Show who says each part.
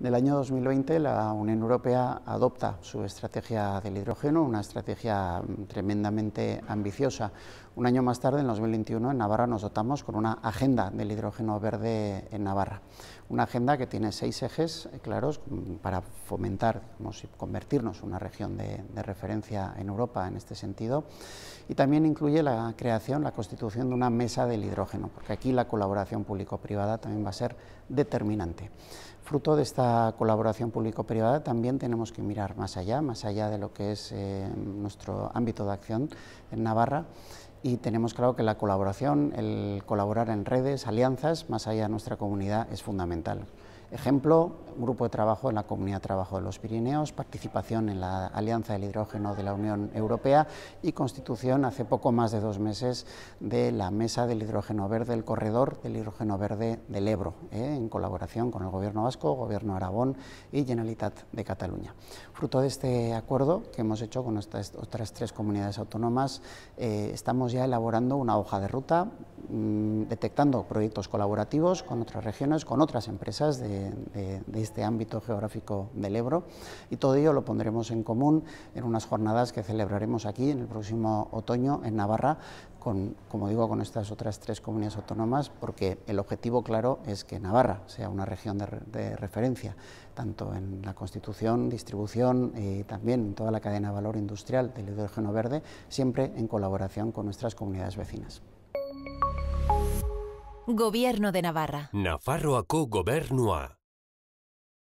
Speaker 1: En el año 2020 la Unión Europea adopta su estrategia del hidrógeno, una estrategia mm, tremendamente ambiciosa. Un año más tarde, en 2021, en Navarra nos dotamos con una agenda del hidrógeno verde en Navarra. Una agenda que tiene seis ejes claros mm, para fomentar, convertirnos en una región de, de referencia en Europa en este sentido. Y también incluye la creación, la constitución de una mesa del hidrógeno, porque aquí la colaboración público-privada también va a ser determinante. Fruto de esta colaboración público-privada también tenemos que mirar más allá, más allá de lo que es eh, nuestro ámbito de acción en Navarra y tenemos claro que la colaboración, el colaborar en redes, alianzas, más allá de nuestra comunidad es fundamental. Ejemplo, grupo de trabajo en la Comunidad de Trabajo de los Pirineos, participación en la Alianza del Hidrógeno de la Unión Europea y constitución hace poco más de dos meses de la Mesa del Hidrógeno Verde, el Corredor del Hidrógeno Verde del Ebro, ¿eh? en colaboración con el Gobierno Vasco, Gobierno Aragón y Generalitat de Cataluña. Fruto de este acuerdo que hemos hecho con estas otras tres comunidades autónomas, eh, estamos ya elaborando una hoja de ruta, mm, detectando proyectos colaborativos con otras regiones, con otras empresas de de, este ámbito geográfico del Ebro y todo ello lo pondremos en común en unas jornadas que celebraremos aquí en el próximo otoño en Navarra con, como digo, con estas otras tres comunidades autónomas, porque el objetivo claro es que Navarra sea una región de, referencia, tanto en la constitución, distribución y también en toda la cadena de valor industrial del hidrógeno verde, siempre en colaboración con nuestras comunidades vecinas.
Speaker 2: Gobierno de Navarra.
Speaker 3: Nafarroako gobernua.